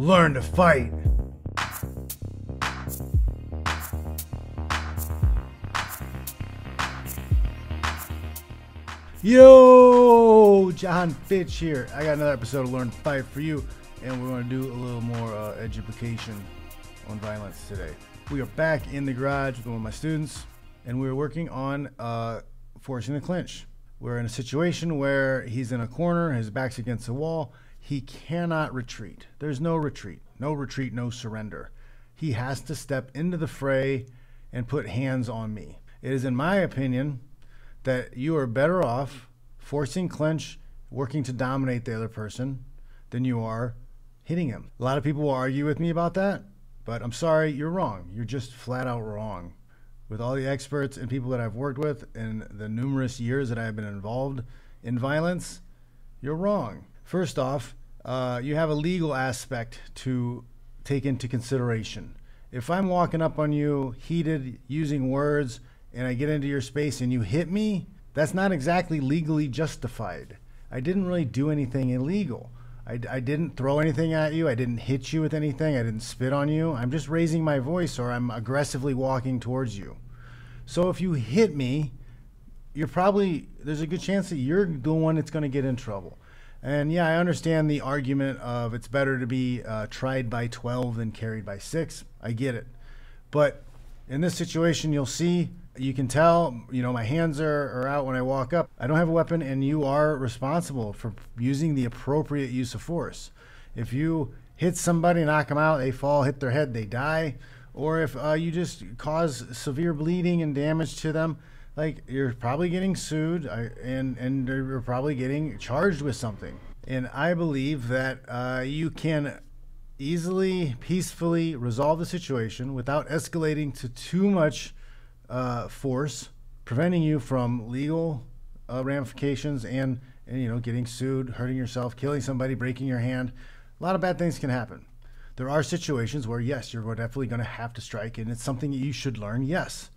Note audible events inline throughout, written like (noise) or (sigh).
learn to fight. Yo, Jon Fitch here. I got another episode of Learn to Fight for you, and we're going to do a little more uh, education on violence today. We are back in the garage with one of my students, and we're working on uh, forcing the clinch. We're in a situation where he's in a corner, his back's against the wall. He cannot retreat. There's no retreat, no retreat, no surrender. He has to step into the fray and put hands on me. It is, in my opinion, that you are better off forcing clinch, working to dominate the other person, than you are hitting him. A lot of people will argue with me about that, but I'm sorry, you're wrong. You're just flat out wrong. With all the experts and people that I've worked with in the numerous years that I've been involved in violence, you're wrong. First off, uh, you have a legal aspect to take into consideration. If I'm walking up on you, heated, using words, and I get into your space and you hit me, that's not exactly legally justified. I didn't really do anything illegal. I, I, didn't throw anything at you. I didn't hit you with anything. I didn't spit on you. I'm just raising my voice or I'm aggressively walking towards you. So if you hit me, you're probably, there's a good chance that you're the one that's going to get in trouble. And yeah, I understand the argument of it's better to be uh, tried by 12 than carried by 6. I get it. But in this situation, you'll see you can tell, you know, my hands are, are out when I walk up. I don't have a weapon, and you are responsible for using the appropriate use of force. If you hit somebody, knock them out, they fall, hit their head, they die, or if uh, you just cause severe bleeding and damage to them, like you're probably getting sued, and and you're probably getting charged with something. And I believe that uh, you can easily, peacefully resolve the situation without escalating to too much uh, force, preventing you from legal uh, ramifications and, and, you know, getting sued, hurting yourself, killing somebody, breaking your hand. A lot of bad things can happen. There are situations where, yes, you're definitely going to have to strike, and it's something that you should learn, yes.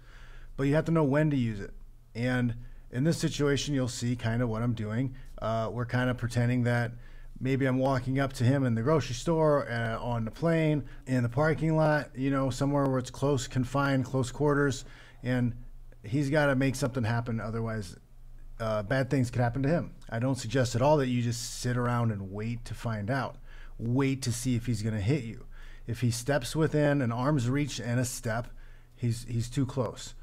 But you have to know when to use it. And in this situation, you'll see kind of what I'm doing. Uh, we're kind of pretending that maybe I'm walking up to him in the grocery store, uh, on the plane, in the parking lot, you know, somewhere where it's close, confined, close quarters and he's got to make something happen. Otherwise, uh, bad things could happen to him. I don't suggest at all that you just sit around and wait to find out. Wait to see if he's going to hit you. If he steps within an arm's reach and a step, he's he's too close.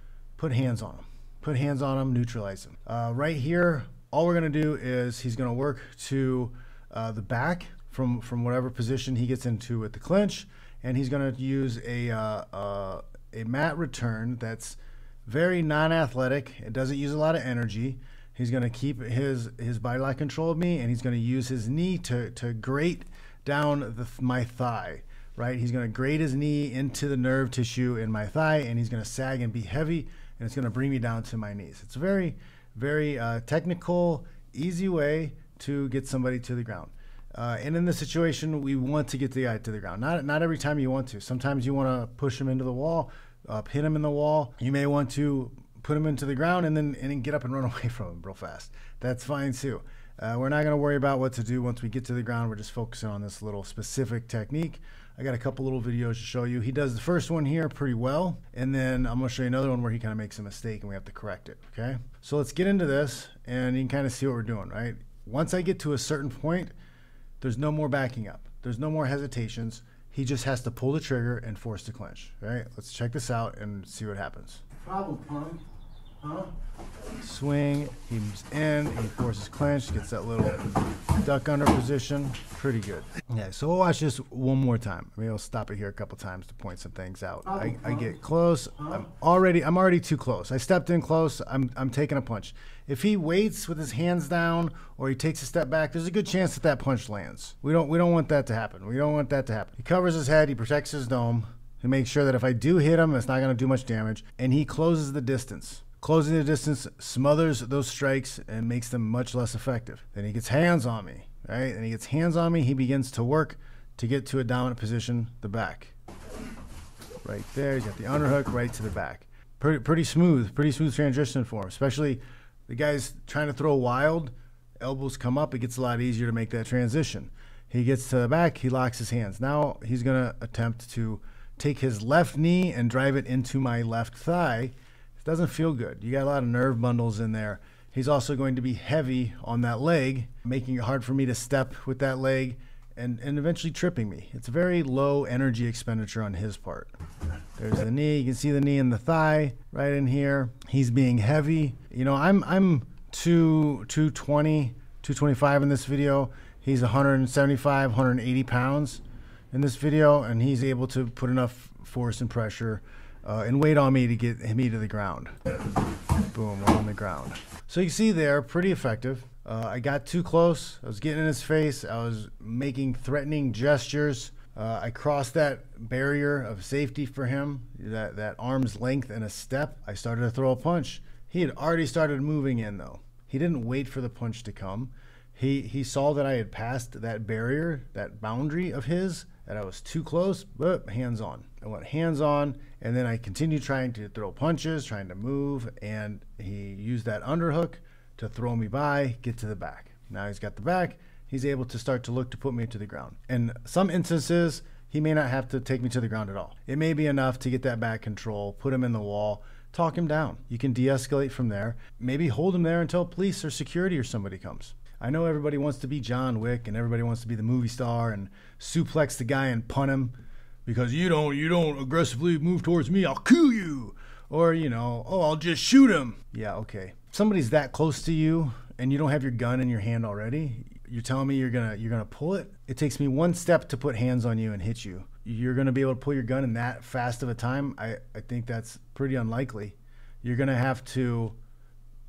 Put hands on him. Put hands on him. Neutralize him. Uh, right here, all we're going to do is he's going to work to uh, the back from from whatever position he gets into with the clinch, and he's going to use a uh, uh, a mat return that's very non-athletic. It doesn't use a lot of energy. He's going to keep his his body lock control of me, and he's going to use his knee to to grate down the, my thigh. Right? He's going to grate his knee into the nerve tissue in my thigh, and he's going to sag and be heavy, and it's going to bring me down to my knees. It's a very very uh, technical, easy way to get somebody to the ground. Uh, and in this situation, we want to get the guy to the ground. Not not every time you want to. Sometimes you want to push him into the wall, uh, hit him in the wall. You may want to put him into the ground and then and then get up and run (laughs) away from him real fast. That's fine too. Uh, we're not going to worry about what to do once we get to the ground. We're just focusing on this little specific technique. I got a couple little videos to show you. He does the first one here pretty well, and then I'm to show you another one where he kind of makes a mistake and we have to correct it. Okay, so let's get into this, and you can kind of see what we're doing. Right, once I get to a certain point, there's no more backing up. There's no more hesitations. He just has to pull the trigger and force the clinch. Right? Let's check this out and see what happens. Problem, punk. Huh? Swing, he's in, he forces clinch, gets that little duck under position. Pretty good. Yeah, so we'll watch this one more time. Maybe I'll stop it here a couple times to point some things out. I, I get close. I'm already I'm already too close. I stepped in close. I'm I'm taking a punch. If he waits with his hands down or he takes a step back, there's a good chance that that punch lands. We don't we don't want that to happen. We don't want that to happen. He covers his head. He protects his dome. He makes sure that if I do hit him, it's not going to do much damage, and he closes the distance. Closing the distance smothers those strikes and makes them much less effective. Then he gets hands on me, right? And he gets hands on me. He begins to work to get to a dominant position, the back. Right there, he's got the underhook right to the back. Pretty, pretty smooth, pretty smooth transition for him. Especially the guy's trying to throw wild, elbows come up, it gets a lot easier to make that transition. He gets to the back, he locks his hands. Now he's going to attempt to take his left knee and drive it into my left thigh. It doesn't feel good. You got a lot of nerve bundles in there. He's also going to be heavy on that leg, making it hard for me to step with that leg and, and eventually tripping me. It's a very low energy expenditure on his part. There's the knee. You can see the knee and the thigh right in here. He's being heavy. You know, I'm I'm two 220, 225 in this video. He's 175, 180 pounds in this video, and he's able to put enough force and pressure uh, and wait on me to get me to the ground. Boom, on the ground. So you see there, pretty effective. Uh, I got too close. I was getting in his face. I was making threatening gestures. Uh, I crossed that barrier of safety for him, that, that arm's length and a step. I started to throw a punch. He had already started moving in, though. He didn't wait for the punch to come. He, he saw that I had passed that barrier, that boundary of his, that I was too close, but hands on. I went hands on, and then I continued trying to throw punches, trying to move, and he used that underhook to throw me by, get to the back. Now he's got the back, he's able to start to look to put me to the ground. In some instances, he may not have to take me to the ground at all. It may be enough to get that back control, put him in the wall, talk him down. You can de escalate from there. Maybe hold him there until police or security or somebody comes. I know everybody wants to be John Wick and everybody wants to be the movie star and suplex the guy and punt him because you don't you don't aggressively move towards me, I'll kill you. Or, you know, oh, I'll just shoot him. Yeah, okay somebody's that close to you and you don't have your gun in your hand already, you're telling me you're gonna you're gonna pull it. It takes me one step to put hands on you and hit you. You're gonna be able to pull your gun in that fast of a time. I, I think that's pretty unlikely. You're gonna have to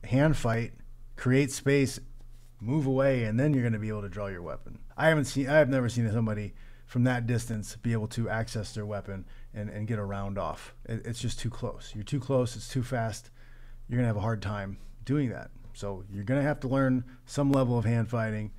hand fight, create space, move away, and then you're gonna be able to draw your weapon. I haven't seen I have never seen somebody from that distance be able to access their weapon and, and get a round off. It, it's just too close. You're too close, it's too fast. You're gonna have a hard time doing that. So you're going to have to learn some level of hand fighting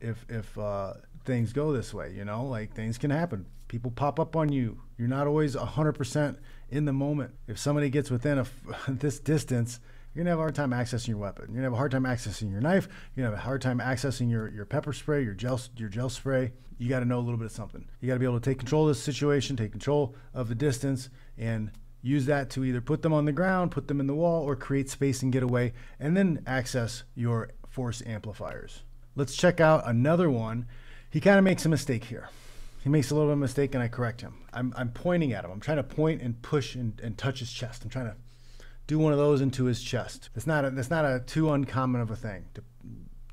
if if uh, things go this way. You know, like things can happen. People pop up on you. You're not always 100% in the moment. If somebody gets within a, (laughs) this distance, you're gonna have a hard time accessing your weapon. You're gonna have a hard time accessing your knife. You're gonna have a hard time accessing your, your pepper spray, your gel your gel spray. You got to know a little bit of something. You got to be able to take control of the situation, take control of the distance, and use that to either put them on the ground, put them in the wall, or create space and get away, and then access your force amplifiers. Let's check out another one. He kind of makes a mistake here. He makes a little bit of a mistake and I correct him. I'm, I'm pointing at him. I'm trying to point and push and, and touch his chest. I'm trying to do one of those into his chest. That's not a, that's not a too uncommon of a thing to,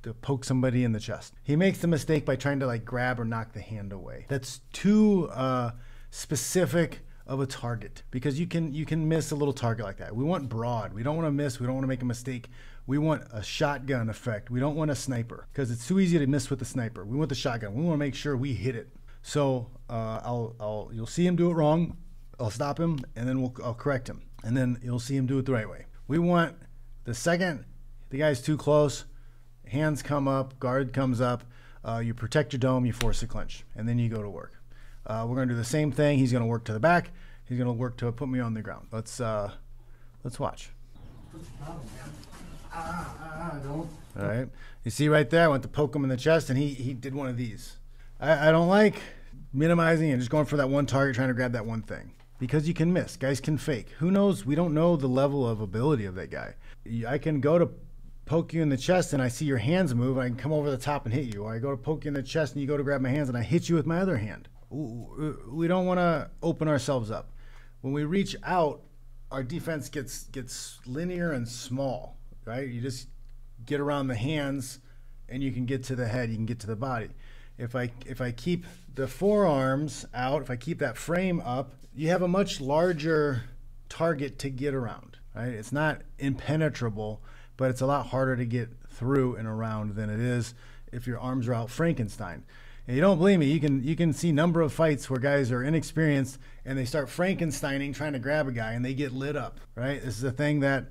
to poke somebody in the chest. He makes the mistake by trying to like grab or knock the hand away. That's too uh, specific of a target because you can you can miss a little target like that. We want broad. We don't want to miss. We don't want to make a mistake. We want a shotgun effect. We don't want a sniper because it's too easy to miss with the sniper. We want the shotgun. We want to make sure we hit it. So uh, I'll, I'll you'll see him do it wrong. I'll stop him and then we'll I'll correct him and then you'll see him do it the right way. We want the second the guy's too close, hands come up, guard comes up. Uh, you protect your dome, you force a clinch, and then you go to work. Uh, we're going to do the same thing. He's going to work to the back. He's going to work to put me on the ground. Let's uh, let's watch. All right. You see right there, I went to poke him in the chest, and he he did one of these. I, I don't like minimizing and just going for that one target, trying to grab that one thing because you can miss. Guys can fake. Who knows? We don't know the level of ability of that guy. I can go to poke you in the chest and I see your hands move. I can come over the top and hit you. Or I go to poke you in the chest and you go to grab my hands and I hit you with my other hand we don't want to open ourselves up. When we reach out, our defense gets gets linear and small, right? You just get around the hands and you can get to the head, you can get to the body. If I if I keep the forearms out, if I keep that frame up, you have a much larger target to get around, right? It's not impenetrable, but it's a lot harder to get through and around than it is if your arms are out Frankenstein. And you don't believe me, you can you can see number of fights where guys are inexperienced and they start Frankensteining trying to grab a guy and they get lit up. Right? This is a thing that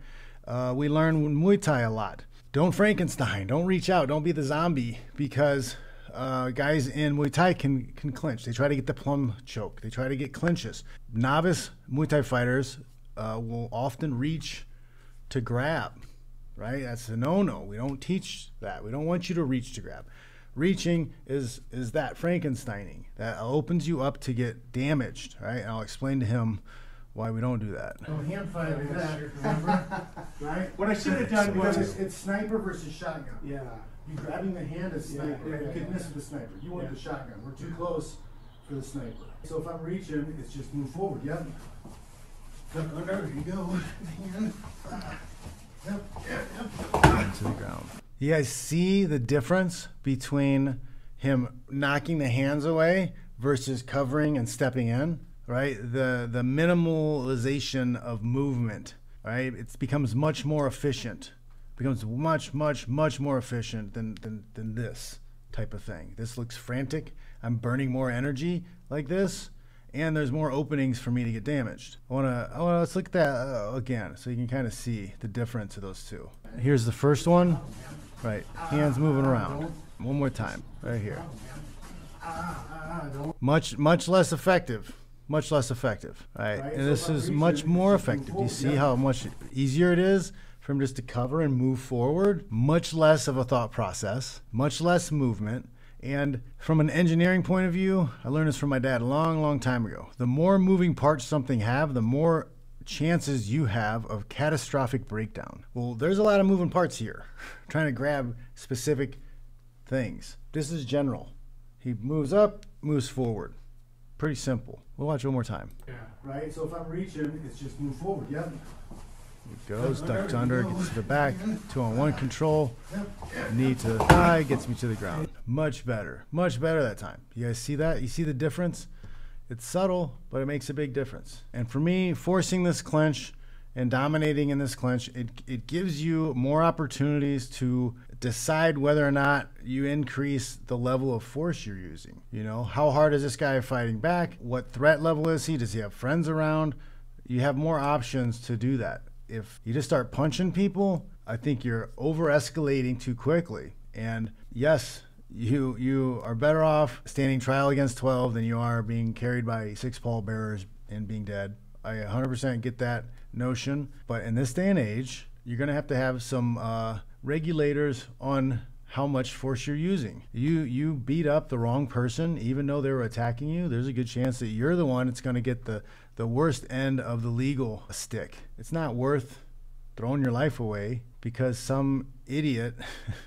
uh, we learn in Muay Thai a lot. Don't Frankenstein. Don't reach out. Don't be the zombie because uh, guys in Muay Thai can can clinch. They try to get the plum choke. They try to get clinches. Novice Muay Thai fighters uh, will often reach to grab. Right? That's a no-no. We don't teach that. We don't want you to reach to grab. Reaching is is that Frankensteining that opens you up to get damaged, right? And I'll explain to him why we don't do that. Oh, hand fight is that, remember? (laughs) right? What I should have done Because was, it's, it's sniper versus shotgun. yeah, You grabbing the hand is Yeah, sniper. yeah, you yeah, could yeah. miss with the sniper. You want Yeah. the shotgun. We're too close for the sniper. So if I'm reaching, it's just move forward. Yep. Yep, look over. You go. Hand. Ah. Yep. Yep. Yep. to the ground. You guys see the difference between him knocking the hands away versus covering and stepping in, right? The the minimalization of movement, right? It becomes much more efficient. Becomes much, much, much more efficient than, than, than this type of thing. This looks frantic. I'm burning more energy like this, and there's more openings for me to get damaged. I wanna, I wanna let's look at that uh, again so you can kind of see the difference of those two. Here's the first one, right? Hands moving around. One more time, right here. Much, much less effective. Much less effective, right? Right, And so this is much more effective. Do you see yeah. how much easier it is for him just to cover and move forward? Much less of a thought process, much less movement. And from an engineering point of view, I learned this from my dad a long, long time ago. The more moving parts something have, the more chances you have of catastrophic breakdown. Well, there's a lot of moving parts here, (laughs) trying to grab specific things. This is general. He moves up, moves forward. Pretty simple. We'll watch one more time. yeah. Right? So if I'm reaching, it's just move forward. Yep. He goes, ducks under, gets to the back, two on one control, knee to the thigh, gets me to the ground. Much better. Much better that time. You guys see that? You see the difference? It's subtle, but it makes a big difference. And for me, forcing this clinch and dominating in this clinch, it, it gives you more opportunities to decide whether or not you increase the level of force you're using. You know, how hard is this guy fighting back? What threat level is he? Does he have friends around? You have more options to do that. If you just start punching people, I think you're over escalating too quickly. And yes, you you are better off standing trial against 12 than you are being carried by six pallbearers and being dead. I 100% get that notion, but in this day and age, you're going to have to have some uh, regulators on how much force you're using. You you beat up the wrong person, even though they were attacking you. There's a good chance that you're the one that's going to get the the worst end of the legal stick. It's not worth throwing your life away because some idiot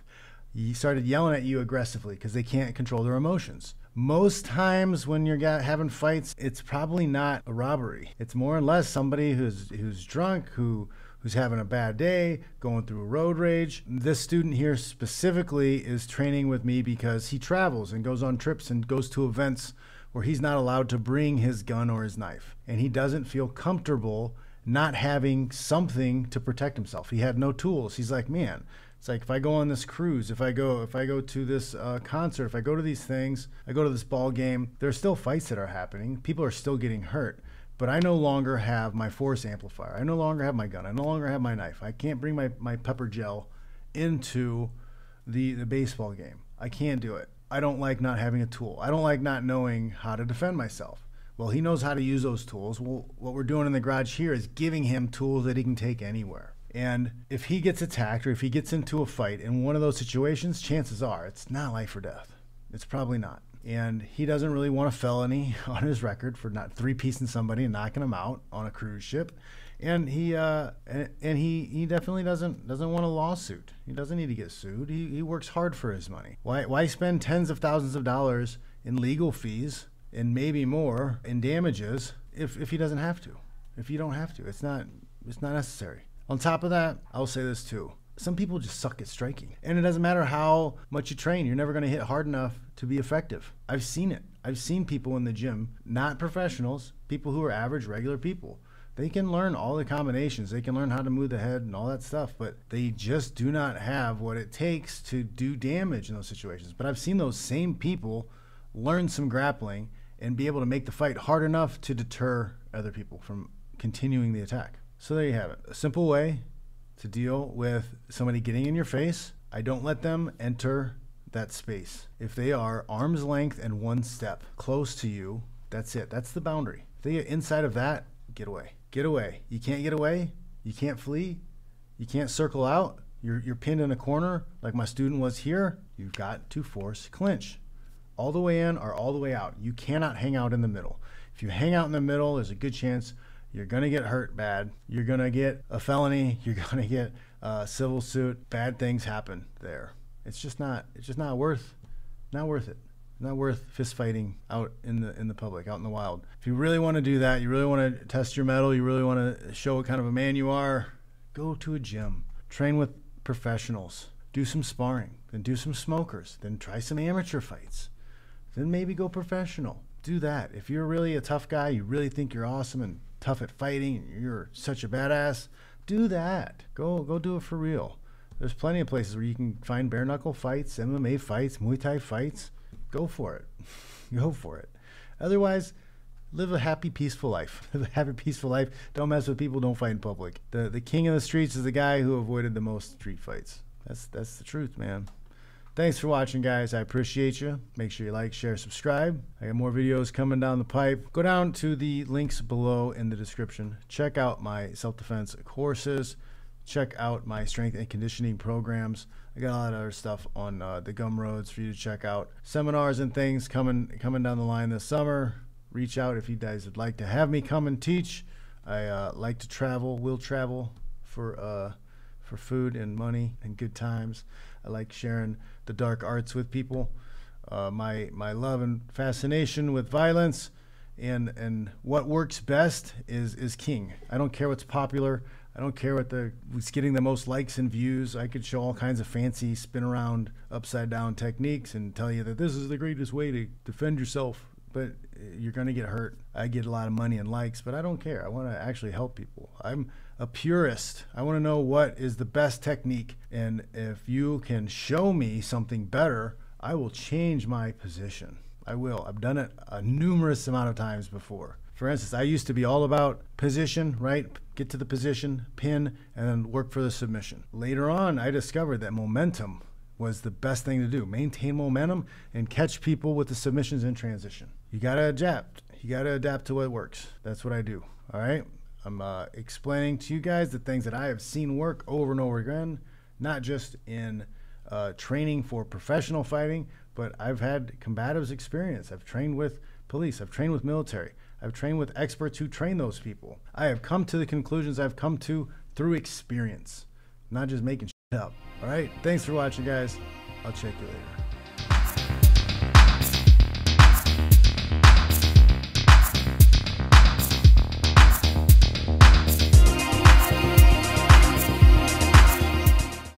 (laughs) started yelling at you aggressively because they can't control their emotions. Most times when you're having fights, it's probably not a robbery. It's more or less somebody who's who's drunk, who who's having a bad day, going through a road rage. This student here specifically is training with me because he travels and goes on trips and goes to events where he's not allowed to bring his gun or his knife. And he doesn't feel comfortable not having something to protect himself. He had no tools. He's like, man, it's like if I go on this cruise, if I go, if I go to this uh, concert, if I go to these things, I go to this ball game. There are still fights that are happening. People are still getting hurt, but I no longer have my force amplifier. I no longer have my gun. I no longer have my knife. I can't bring my my pepper gel into the the baseball game. I can't do it. I don't like not having a tool. I don't like not knowing how to defend myself. Well, he knows how to use those tools. Well, what we're doing in the garage here is giving him tools that he can take anywhere. And if he gets attacked or if he gets into a fight in one of those situations, chances are it's not life or death. It's probably not. And he doesn't really want a felony (laughs) on his record for not three piecing somebody and knocking them out on a cruise ship. And he uh, and, and he he definitely doesn't doesn't want a lawsuit. He doesn't need to get sued. He, he works hard for his money. Why why spend tens of thousands of dollars in legal fees and maybe more in damages if, if he doesn't have to? If you don't have to, it's not it's not necessary. On top of that, I'll say this too. Some people just suck at striking. And it doesn't matter how much you train, you're never going to hit hard enough to be effective. I've seen it. I've seen people in the gym, not professionals, people who are average, regular people. They can learn all the combinations, they can learn how to move the head and all that stuff, but they just do not have what it takes to do damage in those situations. But I've seen those same people learn some grappling and be able to make the fight hard enough to deter other people from continuing the attack. So there you have it. A simple way to deal with somebody getting in your face. I don't let them enter that space. If they are arm's length and one step close to you, that's it. That's the boundary. If they get inside of that, get away. Get away. You can't get away. You can't flee. You can't circle out. You're, you're pinned in a corner, like my student was here. You've got to force clinch all the way in or all the way out. You cannot hang out in the middle. If you hang out in the middle, there's a good chance you're going to get hurt bad. You're going to get a felony. (laughs) You're going to get a civil suit. Bad things happen there. It's just not. It's just not worth. Not worth it. Not worth fist fighting out in the in the public, out in the wild. If you really want to do that, you really want to test your mettle, you really want to show what kind of a man you are, go to a gym, train with professionals, do some sparring, then do some smokers, then try some amateur fights, then maybe go professional. Do that. If you're really a tough guy, you really think you're awesome and tough at fighting, you're such a badass, do that. Go go do it for real. There's plenty of places where you can find bare knuckle fights, MMA fights, Muay Thai fights. Go for it. (laughs) go for it. Otherwise, live a happy, peaceful life. (laughs) Live a happy, peaceful life. Don't mess with people. Don't fight in public. The the king of the streets is the guy who avoided the most street fights. That's that's the truth, man. Thanks for watching, guys. I appreciate you. Make sure you like, share, subscribe. I got more videos coming down the pipe. Go down to the links below in the description. Check out my self-defense courses. Check out my strength and conditioning programs. I got a lot of other stuff on uh, the Gumroads for you to check out. Seminars and things coming coming down the line this summer. Reach out if you guys would like to have me come and teach. I uh, like to travel. Will travel for uh, for food and money and good times. I like sharing the dark arts with people. Uh, my my love and fascination with violence and and what works best is is king. I don't care what's popular. I don't care what the what's getting the most likes and views. I could show all kinds of fancy spin around upside down techniques and tell you that this is the greatest way to defend yourself. But eh, you're going to get hurt. I get a lot of money and likes, but I don't care. I want to actually help people. I'm a purist. I want to know what is the best technique. And if you can show me something better, I will change my position. I will. I've done it a numerous amount of times before. For instance, I used to be all about position, right? Get to the position, pin, and then work for the submission. Later on, I discovered that momentum was the best thing to do. Maintain momentum and catch people with the submissions in transition. You got to adapt. You got to adapt to what works. That's what I do. All right. I'm uh, explaining to you guys the things that I have seen work over and over again, not just in uh, training for professional fighting, but I've had combatives experience. I've trained with police, I've trained with military, I've trained with experts who train those people. I have come to the conclusions I've come to through experience, not just making shit up. All right. Thanks for watching, guys. I'll check you later.